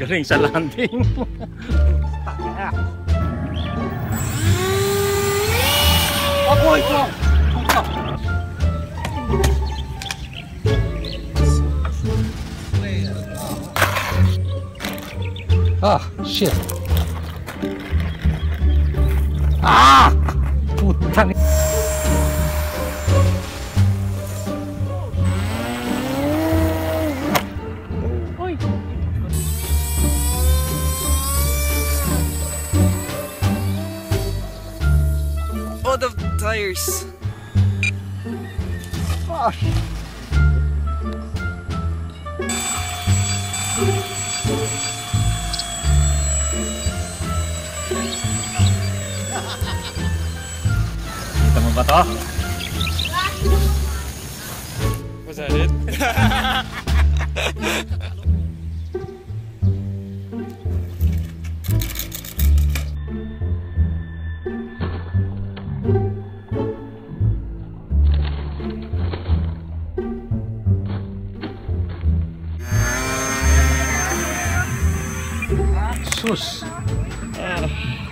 Galing sa landing. Ako ito! Ah, shit. Ah! Putang Uy. Oh, the tires. Ah, बताओ Was that it? Sus. Uh.